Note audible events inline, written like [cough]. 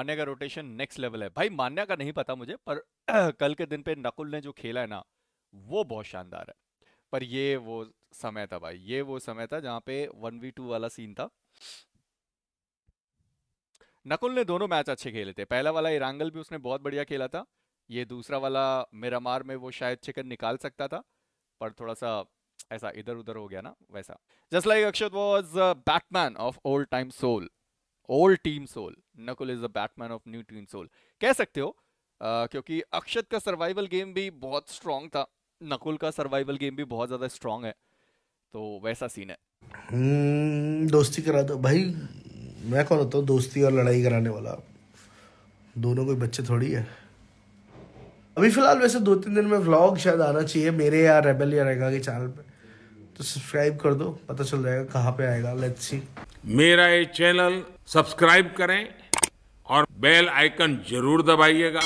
मान्या का rotation next level है। भाई, मान्या का नहीं पता मुझे, पर [clears throat] कल के दिन पे नकुल ने जो खेला है ना, वो बहुत शानदार है। पर ये वो समय था भाई, ये वो समय था जहाँ पे वन वी टू वाला सीन था। नकुल ने दोनों मैच अच्छे खेले थे। पहला वाला इरांगल भी उसने बहुत बढ़िया खेला था। ये दूसरा वाला मिरामार में वो शायद चिकन निकाल सकता था, पर थोड़ा सा ऐसा इधर उधर हो गया ना, वैसा। Just like Akshat was Batman of old time soul old team soul Nakul is the Batman of new team soul कह सकते हो uh, क्योंकि अक्षत का सर्वाइवल गेम भी बहुत स्ट्रांग था. नकुल का सर्वाइवल गेम भी बहुत ज़्यादा स्ट्रांग है. तो वैसा सीन है. हम्म, दोस्ती करा दो. भाई मैं कौन होता हूँ दोस्ती और लड़ाई कराने वाला. दोनों कोई बच्चे थोड़ी है. अभी फ़िलहाल वैसे दो तीन दिन में व्लॉग शायद आना चाहिए मेरे या रेबल या रेगा के चैनल पे. तो सब्सक्राइब कर दो पता चल जाएगा कहाँ पे आएगा. लेट्स सी मेरा ये चैनल सब्सक्राइब करें और बेल आइकन ज़रूर दबाइएगा।